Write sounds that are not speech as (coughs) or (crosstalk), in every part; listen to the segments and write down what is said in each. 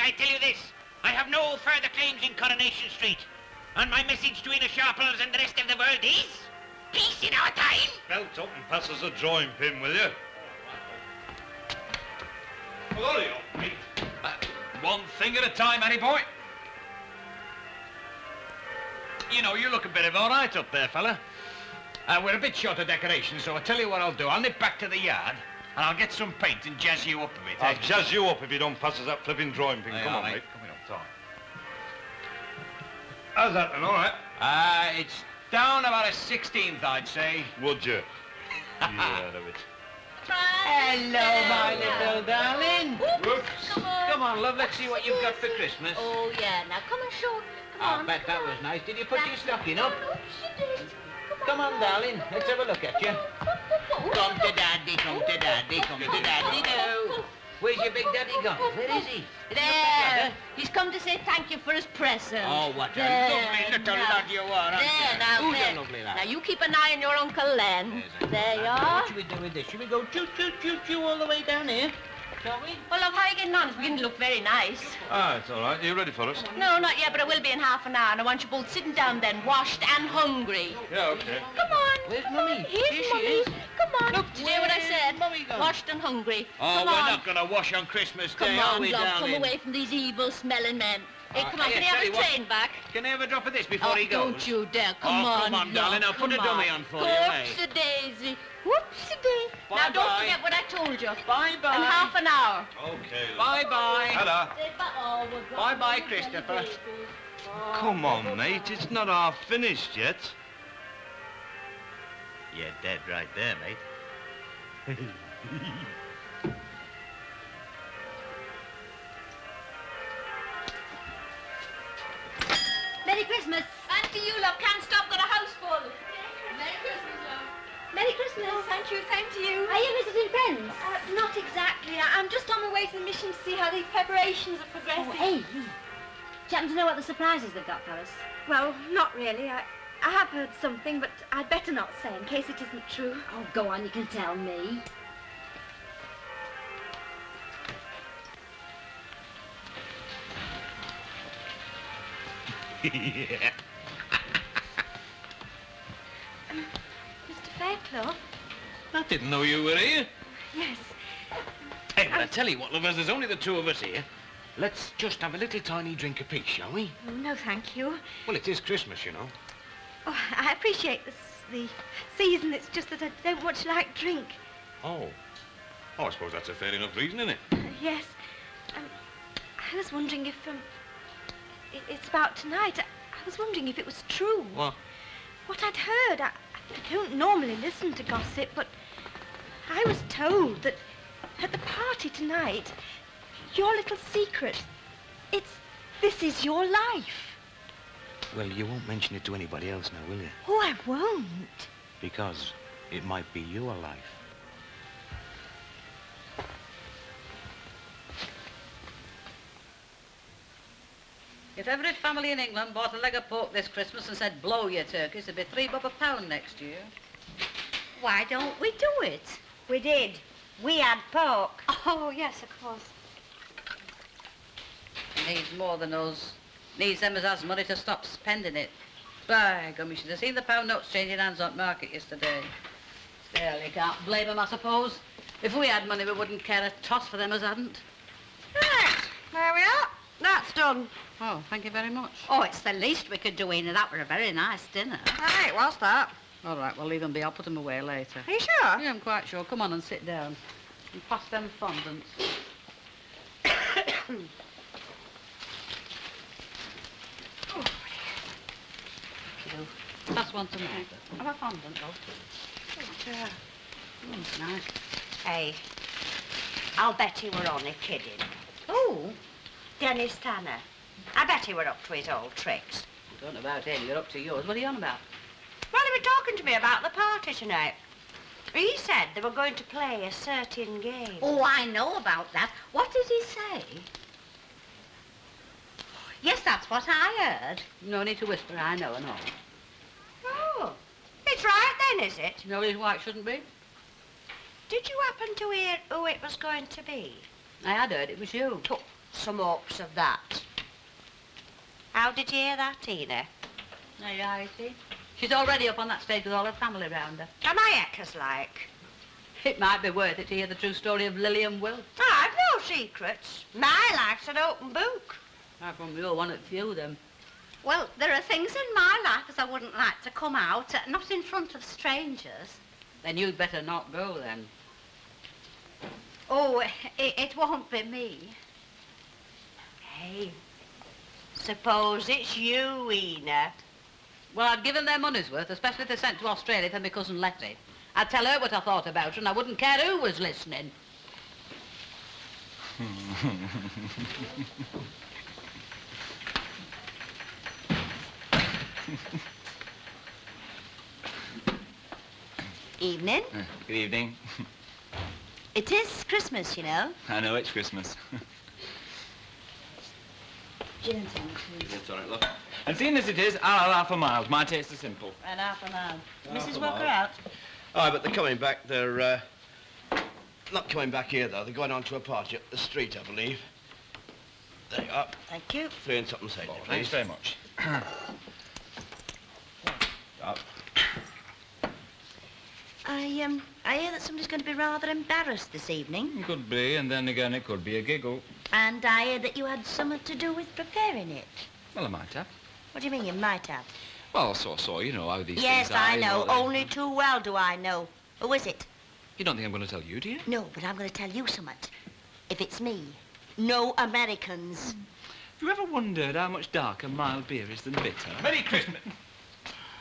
I tell you this. I have no further claims in Coronation Street. And my message to Ena Sharples and the rest of the world is... Peace in our time. Belt up and pass us a drawing pin, will you? Up, mate. Uh, one thing at a time, Annie boy. You know, you look a bit of all right up there, fella. Uh, we're a bit short of decorations, so I'll tell you what I'll do. I'll nip back to the yard, and I'll get some paint and jazz you up a bit. I'll eh? jazz you up if you don't pass us that flipping drawing pin. Aye, Come on, right. mate. Come on, Tom. How's that then, all right? Uh, it's down about a sixteenth, I'd say. Would you? (laughs) yeah, of it. Hello, my little darling. Whoops. Come on. Come on, love, let's see what you've got for Christmas. Oh, yeah. Now, come and show. Come I'll on. bet come that on. was nice. Did you put your That's- stocking up? Oh, she did. Come on, darling. Let's have a look at you. Come to daddy, come to daddy, come to daddy now. Where's your big daddy gone? Where is he? There. He's come to say thank you for his present. Oh, what a lovely little now. lad you are, aren't There, you? now, Who's there. a lovely lad? Now, you keep an eye on your Uncle Len. There you are. What should we do with this? Should we go choo choo choo choo all the way down here? Shall we? Well, love, how are you getting on? It's beginning to look very nice. Ah, it's all right. Are you ready for us? No, not yet, but I will be in half an hour, and I want you both sitting down then, washed and hungry. Yeah, okay. Come on. Where's come Mummy? on. Here's Here she Mummy. is. Come on. Look, Did you hear what I said? Mummy gone? Washed and hungry. Oh, come we're on. not going to wash on Christmas Come Day, are we, love, darling? come away from these evil-smelling men. Hey, Uh, come on, hey, can I have you a train back? Can I have a drop of this before oh, he goes? don't you dare. Come Oh, on. come on, darling, love, I'll put a dummy on. on for you? Whoopsie daisy. Whoopsie daisy. Now, don't forget what I told you. Bye-bye. In half an hour. Okay. Bye-bye. Hello. Bye- we're going Bye-bye, Christopher. Come on, mate. It's not half finished yet. You're dead right there, mate. (laughs) Christmas. And to you, love. Can't stop, got a house full. Merry Christmas, love. Merry Christmas. Thank you, thank you. Are you visiting friends? Uh, not exactly. I- I'm just on my way to the mission to see how these preparations are progressing. Oh, hey. Do you happen to know what the surprises they've got for us? Well, not really. I, I have heard something, but I'd better not say in case it isn't true. Oh, go on, you can tell me. (laughs) Mr. Fairclough? I didn't know you were here. Yes. Hey, well, I tell you what, lovers, there's only the two of us here. Let's just have a little tiny drink apiece, shall we? No, thank you. Well, it is Christmas, you know. Oh, I appreciate this, the season. It's just that I don't much like drink. Oh. Oh, I suppose that's a fair enough reason, isn't it? Uh, (laughs) yes. Um, I was wondering if, um, i it's about tonight. I, I was wondering if it was true. What? What I'd heard. I, I don't normally listen to gossip, but I was told that at the party tonight, your little secret, it's this is your life. Well, you won't mention it to anybody else now, will you? Oh, I won't. Because it might be your life. If every family in England bought a leg of pork this Christmas and said blow your turkeys, it'd be three bob a pound next year. Why don't we do it? We did. We had pork. Oh, yes, of course. Needs more than us. Needs them as has money to stop spending it. By gum, you should have seen the pound notes changing hands on market yesterday. Still, you can't blame them, I suppose. If we had money, we wouldn't care a toss for them as hadn't. Right, there we are. That's done. Oh, thank you very much. Oh, it's the least we could do, Ena. That were a very nice dinner. Right, what's that? All right, well, leave them be. I'll put them away later. Are you sure? Yeah, I'm quite sure. Come on and sit down. And pass them fondants. (coughs) you. Pass one to me. Have a fondant, love. Mm, it's nice. Hey, I'll bet he were only kidding. Oh, Dennis Tanner. I bet he were up to his old tricks. I don't know about him. You're up to yours. What are you on about? Well, he were talking to me about the party tonight. He said they were going to play a certain game. Oh, I know about that. What did he say? Yes, that's what I heard. No need to whisper. I know and all. Oh, it's right then, is it? No reason why it shouldn't be. Did you happen to hear who it was going to be? I had heard it was you. Oh, some hopes of that. How did you hear that, Tina? There you are, you see. She's already up on that stage with all her family round her. Am I eckers like? It might be worth it to hear the true story of Lily and Will. I've no secrets. My life's an open book. Apart from you're one of few, them. Well, there are things in my life as I wouldn't like to come out, uh, not in front of strangers. Then you'd better not go, then. Oh, it, it won't be me. Hey, suppose it's you, Ena. Well, I'd give them their money's worth, especially if they're sent to Australia for my cousin Letty. I'd tell her what I thought about her, and I wouldn't care who was listening. (laughs) Evening. Good evening. It is Christmas, you know. I know it's Christmas. (laughs) Gin and tonic, please. That's all right, look. And seeing as it is, I'll have half a mile. My taste is simple. And half an hour. Mrs. Walker out. Aye, but they're coming back. They're, uh, not coming back here, though. They're going on to a party up the street, I believe. There you are. Thank you. Three and something Sadie, Oh, Thanks very much. (coughs) Up. I, um, I hear that somebody's going to be rather embarrassed this evening. Could be, and then again it could be a giggle. And I hear that you had something to do with preparing it. Well, I might have. What do you mean you might have? Well, so, so, you know how these yes, things are. I know. they- Only too well do I know. Who is it? You don't think I'm going to tell you, do you? No, but I'm going to tell you something. If it's me, no Americans. Have you ever wondered how much darker mild beer is than bitter? Merry Christmas.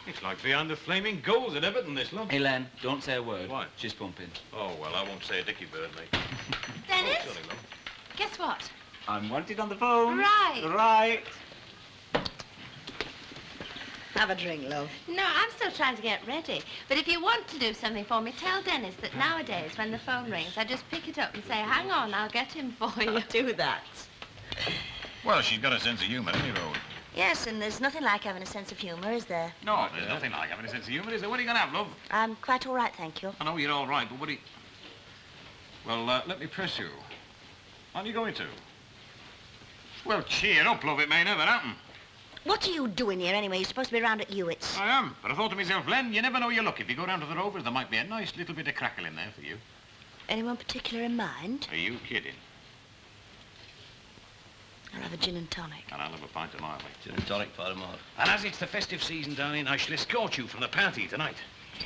It's like behind the flaming goals at Everton, this lot. Hey, Len, don't say a word. Why? She's pumping. Oh, well, I won't say a dicky bird, mate. Dennis, Sorry, love. Guess what? I'm wanted on the phone. Right. Right. Have a drink, love. No, I'm still trying to get ready. But if you want to do something for me, tell Dennis that nowadays, when the phone rings, I just pick it up and say, hang on, I'll get him for you. Do that. Well, she's got a sense of humour, any road. Yes, and there's nothing like having a sense of humour, is there? No, there's nothing like having a sense of humour, is there? What are you going to have, love? I'm quite all right, thank you. I know you're all right, but what do you... Well, uh, let me press you. Aren't you going to? Well, cheer up, love. It may never happen. What are you doing here anyway? You're supposed to be around at Hewitt's. I am. But I thought to myself, Len, you never know your luck. If you go down to the Rovers, there might be a nice little bit of crackle in there for you. Anyone particular in mind? Are you kidding? I'll have a gin and tonic. And I'll have a pint of Marley. Gin and tonic, Father Mark. And as it's the festive season, darling, I shall escort you from the party tonight.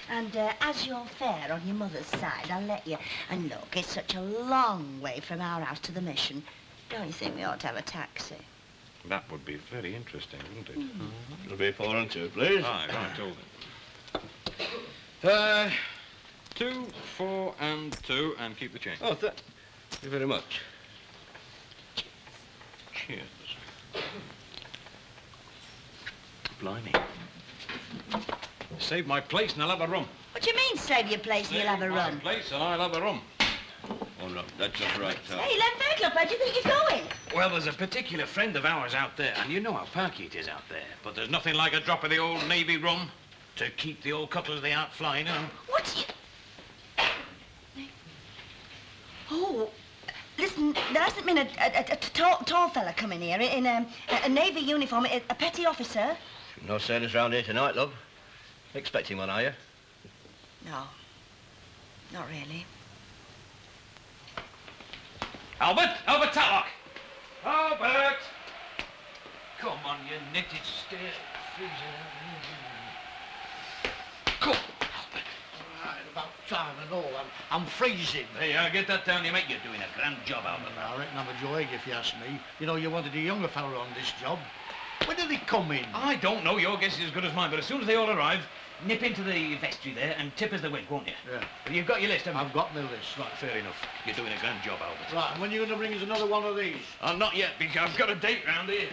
And uh, as you're fair on your mother's side, I'll let you. And look, it's such a long way from our house to the mission. Don't you think we ought to have a taxi? That would be very interesting, wouldn't it? It'll be four and two, please. Aye, right, told them. Uh, two, four, and two, and keep the change. Oh, th- thank you very much. Cheers. Blimey. Save my place and I'll have a rum. What do you mean, save your place and you'll have a My run? place and I'll have a rum. Oh, no, that's not right, sir. Hey, Len Fairclough, where do you think you're going? Well, there's a particular friend of ours out there, and you know how parky it is out there. But there's nothing like a drop of the old Navy rum to keep the old cutlers they out flying, you know. What do you... Oh, listen, there hasn't been a, a, a- a tall, tall fella coming here in um, a, a navy uniform, a, a petty officer. No sailors round here tonight, love. Expecting one, are you? No, not really. Albert! Albert Tatlock! Albert! Come on, you knitted stay Come, Albert. Right, about time and all. I'm, I'm freezing. Hey, uh, get that down, you mate. You're doing a grand job, Albert. I reckon I'm a joy if you ask me. You know, you wanted a younger fella on this job. When did they come in? I don't know. Your guess is as good as mine. But as soon as they all arrive, nip into the vestry there and tip us the wink, won't you? Yeah. You've got your list, haven't you? I've got my list. Right, fair enough. You're doing a grand job, Albert. Right, and when are you going to bring us another one of these? Uh, not yet, because I've got a date round here.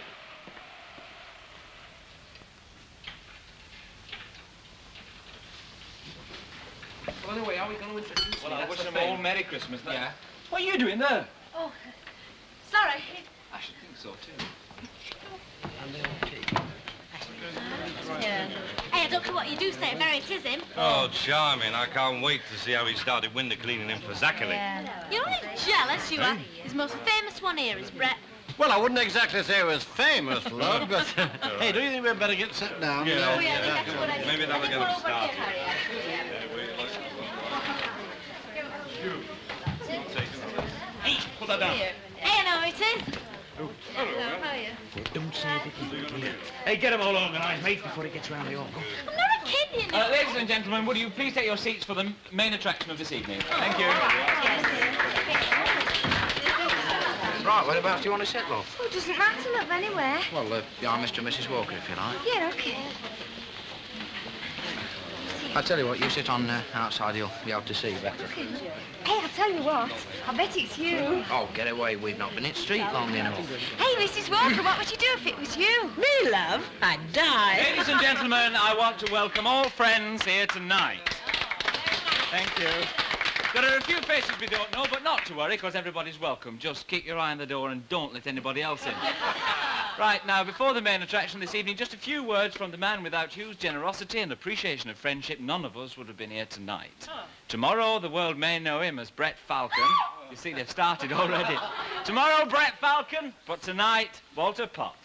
Well, anyway, how are we going to introduce Well, me? I That's wish them all Merry Christmas. then. Yeah. What are you doing there? Oh, sorry. I should think so, too. (laughs) Yeah. Hey, I don't care what you do say, Mary, it is him. Oh, charming. I can't wait to see how he started window cleaning in for Zachary. You're only jealous, you are. Eh? His most famous one here is Brett. Well, I wouldn't exactly say I was famous, (laughs) love, but... hey, do you think we'd better get set down? Yeah, Oh, yeah, I think that's a good. Maybe I that'll think get we're them over here, started. (laughs) Hey, put that down. Here. Hey, hello, it is. Hello, how are you? Don't say that. Hey, get them all organised, mate, before it gets round the organ. I'm not a kid, you know. Uh, ladies and gentlemen, would you please take your seats for the main attraction of this evening? Thank you. Right, whereabouts do you want to sit, off? Oh, doesn't matter, love, anywhere. Well, uh, behind Mr. and Mrs. Walker, if you like. Yeah, okay. I'll tell you what, you sit on uh, outside, you'll be able to see better. Hey, I'll tell you what. I bet it's you. Oh, get away, we've not been in the street long enough. Hey, Mrs. Walker, what would you do if it was you? Me, love? I'd die. Ladies and gentlemen, I want to welcome all friends here tonight. Thank you. There are a few faces we don't know, but not to worry, because everybody's welcome. Just keep your eye on the door and don't let anybody else in. Right, now, before the main attraction this evening, just a few words from the man without whose generosity and appreciation of friendship none of us would have been here tonight. Tomorrow, the world may know him as Brett Falcon. You see, they've started already. (laughs) Tomorrow, Brett Falcon, but tonight, Walter Potts.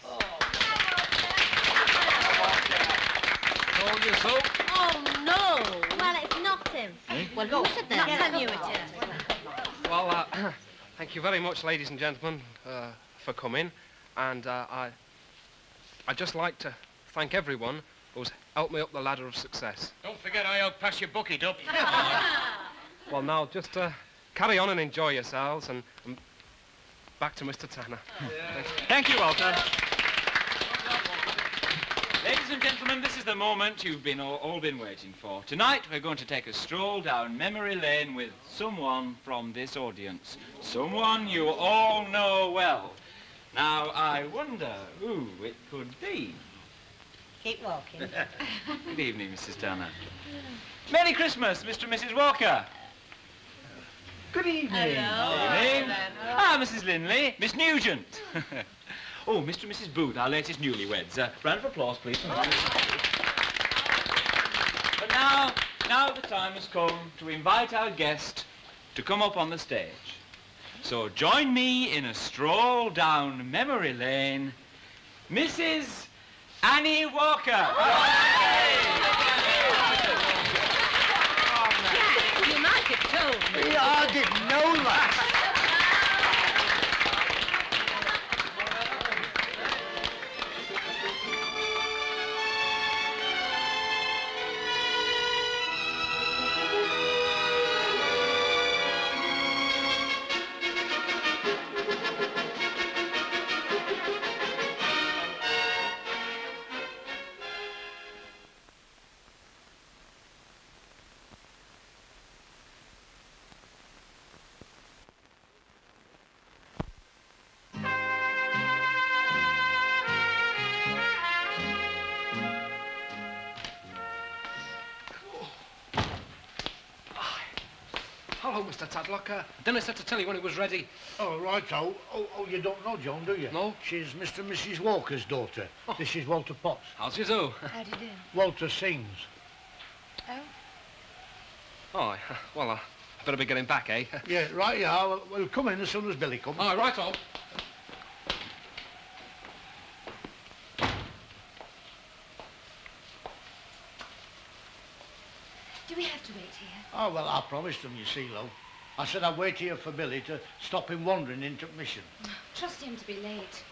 Told you so. Oh, no. Well, it's not him. Well, who said that? Not you it is. Well, uh, (clears throat) thank you very much, ladies and gentlemen, uh, for coming. And uh, I, I'd just like to thank everyone who's helped me up the ladder of success. Don't forget I out pass your bookie, up. (laughs) Well, now, just uh, carry on and enjoy yourselves, and, and back to Mr. Tanner. Thank you, Walter. Ladies and gentlemen, this is the moment you've been all, all been waiting for. Tonight, we're going to take a stroll down memory lane with someone from this audience. Someone you all know well. Now, I wonder who it could be. Keep walking. (laughs) (laughs) Good evening, Mrs. Turner. Merry Christmas, Mr. and Mrs. Walker. Good evening. Hello. Good evening. Ah, Mrs. Linley, Miss Nugent. (laughs) oh, Mr. and Mrs. Booth, our latest newlyweds. Uh, round of applause, please. But now, now the time has come to invite our guest to come up on the stage. So join me in a stroll down memory lane, Mrs. Annie Walker. You might have told me. Yeah, I didn't know that. Hello, Mr. Tatlock. Uh, Dennis said to tell you when it was ready. Oh, right, oh, oh, oh, you don't know Joan, do you? No. She's Mr. and Mrs. Walker's daughter. Oh. This is Walter Potts. How's you do? How do you do? Walter sings. Oh? Oh, well, I better be getting back, eh? Yeah, right, yeah. We'll, we'll come in as soon as Billy comes. Oh, right, oh. Do we have to wait here? Oh, well, I promised him, you see, love. I said I'd wait here for Billy to stop him wandering into mission. Trust him to be late.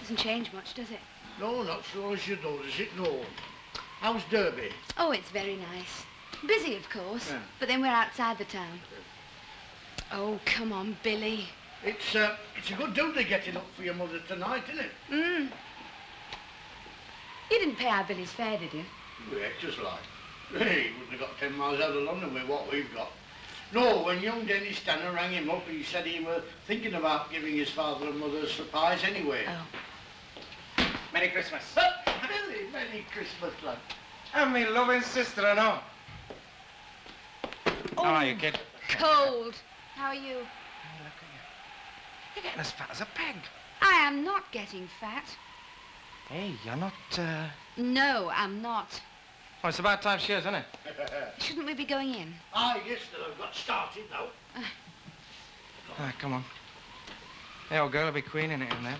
Doesn't change much, does it? No, not so as you know, does it? No. How's Derby? Oh, it's very nice. Busy, of course, Yeah. but then we're outside the town. Oh, come on, Billy. It's, uh, it's a good duty getting up for your mother tonight, isn't it? Mm. You didn't pay our Billy's fare, did you? Yeah, just like. Hey, wouldn't have got ten miles out of London with what we've got. No, when young Dennis Tanner rang him up, he said he was thinking about giving his father and mother a surprise anyway. Oh. Merry Christmas. Merry, Merry Christmas, lad. And me loving sister and all. Oh, How are you, oh, kid? cold. How are you? You're getting as fat as a peg. I am not getting fat. Hey, you're not, uh... No, I'm not. Oh, it's about time she is, isn't it? (laughs) Shouldn't we be going in? Ah, yes, sir. I've got started now. Ah, come on. Hey, old girl will be queen in it in there.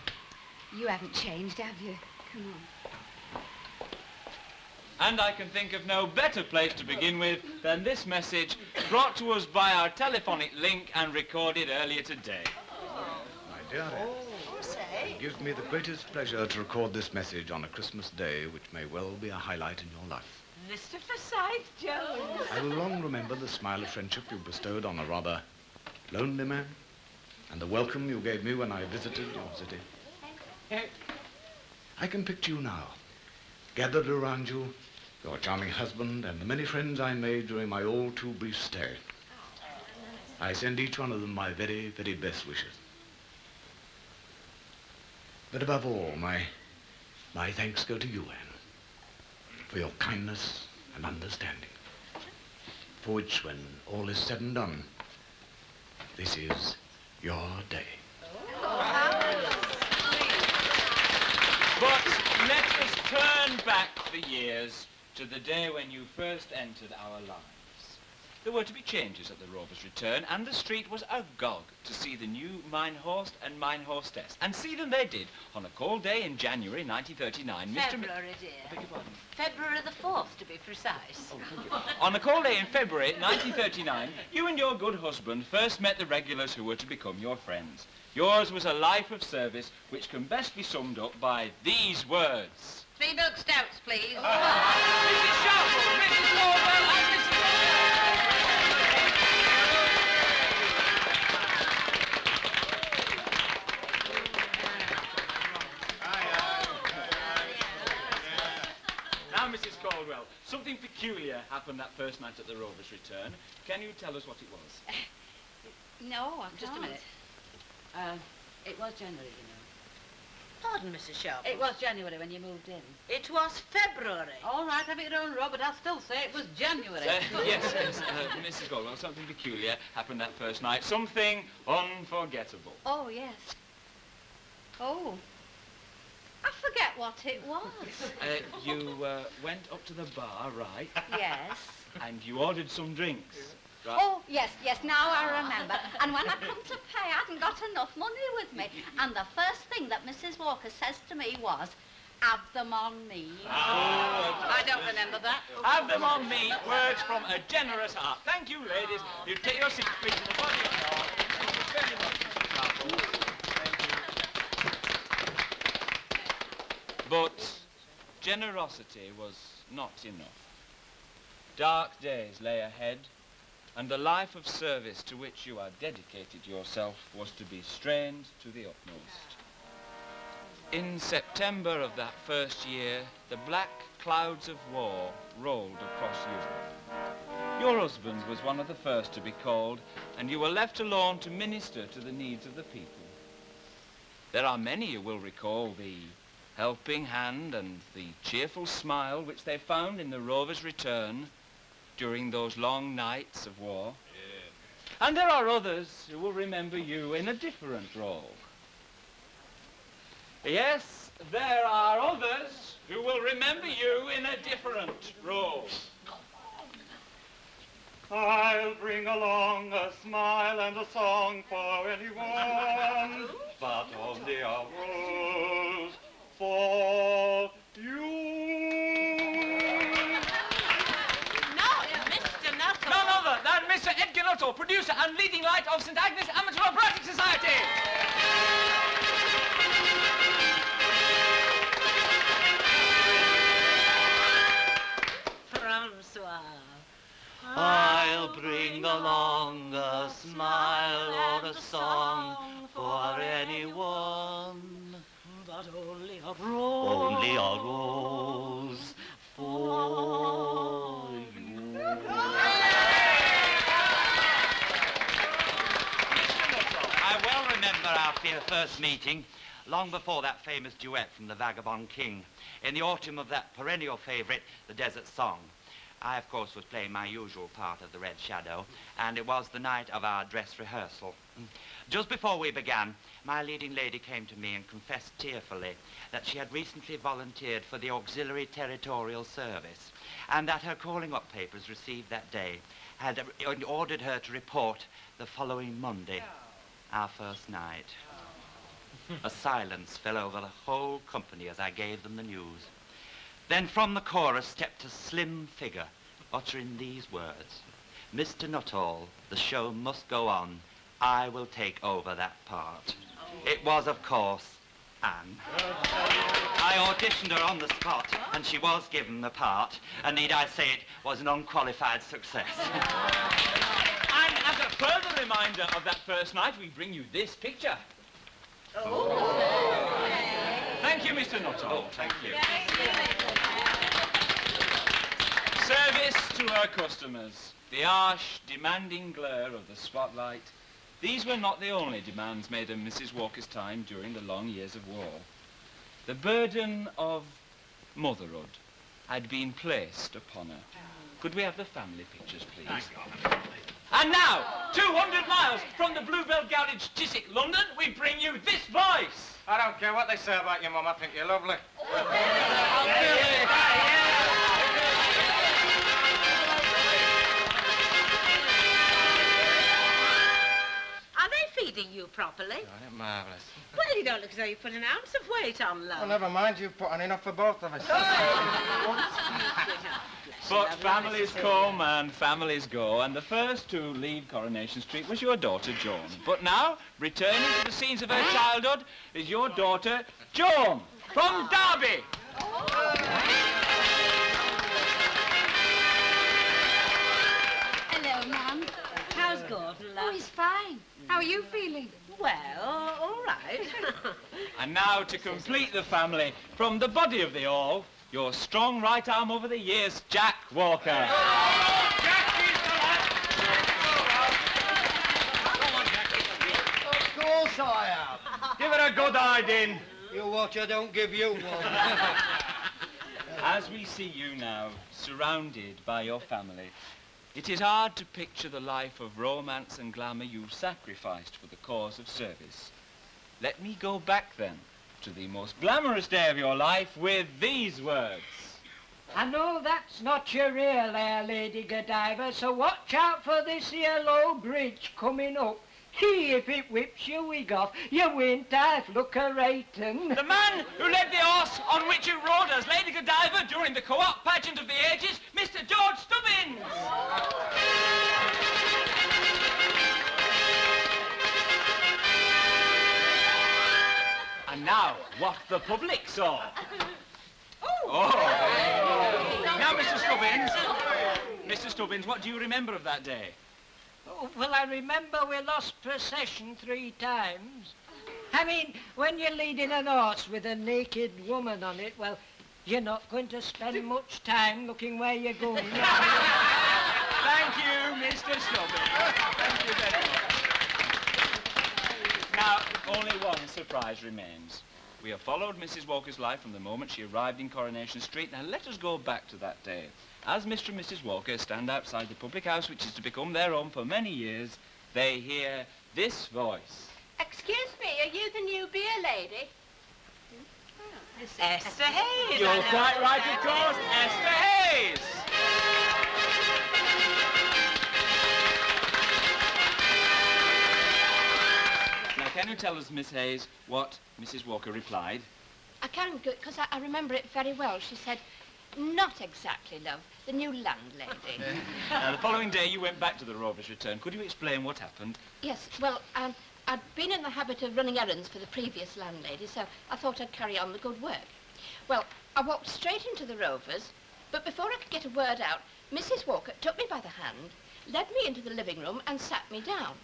You haven't changed, have you? Come on. And I can think of no better place to begin with than this message brought to us by our telephonic link and recorded earlier today. My dear Anne, it gives me the greatest pleasure to record this message on a Christmas day, which may well be a highlight in your life. Mr. Forsyth Jones. I will long remember the smile of friendship you bestowed on a rather lonely man, and the welcome you gave me when I visited your city. I can picture you now, gathered around you, your charming husband, and the many friends I made during my all too brief stay. I send each one of them my very, very best wishes. But above all, my, my thanks go to you, Anne, for your kindness and understanding, for which, when all is said and done, this is your day. But let us turn back the years to the day when you first entered our lives. There were to be changes at the Rover's return, and the street was agog to see the new mine host and mine hostess. And see them they did on a cold day in January 1939. Mr. Mi- February, dear. February the 4th, to be precise. Oh, on a cold day in February 1939, you and your good husband first met the regulars who were to become your friends. Yours was a life of service which can best be summed up by these words. Three milk stouts, please. (laughs) Mrs. Sharple, Mrs. Lowell, and Mrs. peculiar happened that first night at the Rover's return. Can you tell us what it was? (laughs) No, I Just a can't. minute. Uh, it was January, you know. Pardon, Mrs. Sharp. It was January when you moved in. It was February. All right, have it your own, Rob, but I'll still say it was January. Uh, (laughs) yes, yes, uh, Mrs. Caldwell, something peculiar happened that first night. Something unforgettable. Oh, yes. Oh. I what it was. Uh, you uh, went up to the bar, right? Yes. (laughs) And you ordered some drinks. Right? Oh, yes, yes, now I remember. And when I come to pay, I hadn't got enough money with me. And the first thing that Mrs. Walker says to me was, have them on me. I don't remember that. Have them on me. Words from a generous heart. Thank you, ladies. You take your seats, please. in the body of the hall. Thank you very much, Mr. Sharple. But generosity was not enough. Dark days lay ahead, and the life of service to which you are dedicated yourself was to be strained to the utmost. In September of that first year, the black clouds of war rolled across Europe. Your husband was one of the first to be called, and you were left alone to minister to the needs of the people. There are many who will recall the helping hand and the cheerful smile which they found in the Rover's return during those long nights of war. And there are others who will remember you in a different role. Yes, there are others who will remember you in a different role. I'll bring along a smile and a song for anyone, but only a rose for you. No, Mr. Nuttall. None other than Mr. Edgar Nuttall, producer and leading light of St. Agnes Amateur Operatic Society. First meeting, long before that famous duet from The Vagabond King, in the autumn of that perennial favourite, The Desert Song. I, of course, was playing my usual part of the Red Shadow, and it was the night of our dress rehearsal. Just before we began, my leading lady came to me and confessed tearfully that she had recently volunteered for the Auxiliary Territorial Service, and that her calling up papers received that day had ordered her to report the following Monday, our first night. A silence fell over the whole company as I gave them the news. Then from the chorus stepped a slim figure, uttering these words. Mr. Nuttall, the show must go on. I will take over that part. It was, of course, Anne. I auditioned her on the spot, and she was given the part. And need I say it was an unqualified success. (laughs) And as a further reminder of that first night, we bring you this picture. Oh. Thank you, Mr. Nuttall. Oh, thank you. Service to her customers. The harsh, demanding glare of the spotlight. These were not the only demands made on Mrs. Walker's time during the long years of war. The burden of motherhood had been placed upon her. Could we have the family pictures, please? And now, 200 miles from the Bluebell Garage, Chiswick, London, we bring you this voice. I don't care what they say about you, Mum. I think you're lovely. Feeding you properly? Marvellous. Well, you don't look as though you put an ounce of weight on, love. Oh, never mind. You've put on enough for both of us. Oh, but families come and families go, and the first to leave Coronation Street was your daughter, Joan. But now, returning to the scenes of her childhood, is your daughter, Joan, from Derby. Hello, How's Gordon, love? Oh, he's fine. How are you feeling? Well, all right. (laughs) And now, to complete the family, from the body of the all, your strong right arm over the years, Jack Walker. Of course I am. Give it a good hiding. You watch, I don't give you one. (laughs) As we see you now, surrounded by your family, it is hard to picture the life of romance and glamour you've sacrificed for the cause of service. Let me go back then to the most glamorous day of your life with these words. I know that's not your real air, Lady Godiva, so watch out for this here low bridge coming up. See if it whips your wig off, you won't have look a rating. The man who led the horse on which you rode as Lady Godiva during the co-op pageant of the ages, Mr. George Stubbins. And now, what the public saw. (laughs) Oh. oh. Now, Mr. Stubbins. Mr. Stubbins, what do you remember of that day? Oh, well, I remember we lost procession three times. I mean, when you're leading an horse with a naked woman on it, well, you're not going to spend much time looking where you're going. (laughs) Thank you, Mr. Stubbins. Thank you very much. Now, only one surprise remains. We have followed Mrs. Walker's life from the moment she arrived in Coronation Street. Now, let us go back to that day. As Mr. and Mrs. Walker stand outside the public house, which is to become their home for many years, they hear this voice. Excuse me, are you the new beer lady? Hmm? Esther Hayes. You're quite right, of course, Esther Hayes. Can you tell us, Miss Hayes, what Mrs. Walker replied? I can, because I, I remember it very well. She said, not exactly, love, the new landlady. (laughs) now, the following day, you went back to the Rover's Return. Could you explain what happened? yes, well, um, I'd been in the habit of running errands for the previous landlady, so I thought I'd carry on the good work. Well, I walked straight into the Rovers, but before I could get a word out, Mrs. Walker took me by the hand, led me into the living room and sat me down.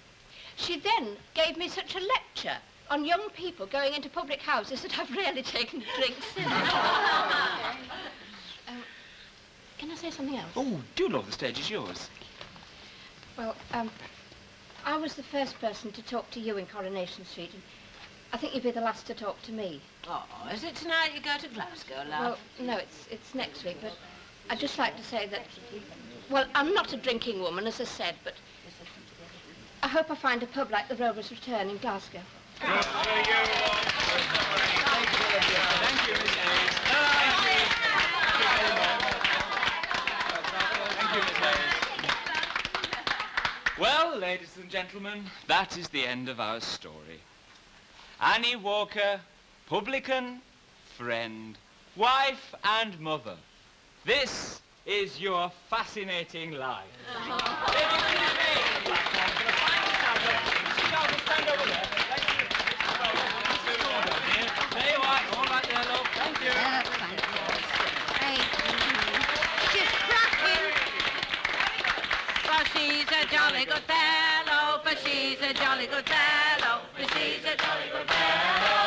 She then gave me such a lecture on young people going into public houses that I've rarely (laughs) taken a drink since. (laughs) um, can I say something else? Oh, do love the stage is yours. Well, um, I was the first person to talk to you in Coronation Street, and I think you'll be the last to talk to me. Oh, is it tonight you go to Glasgow, love? Well, no, it's it's next week, but I'd just like to say that, well, I'm not a drinking woman, as I said, but I hope I find a pub like the Rovers Return in Glasgow. Thank you, Miss Hayes. Thank you, Miss Hayes. Well, ladies and gentlemen, that is the end of our story. Annie Walker, publican, friend, wife and mother. This is your fascinating life. (laughs) There you are, all right there, love. Thank you. She's cracking. For she's a jolly good fellow, for she's a jolly good fellow, for she's a jolly good fellow.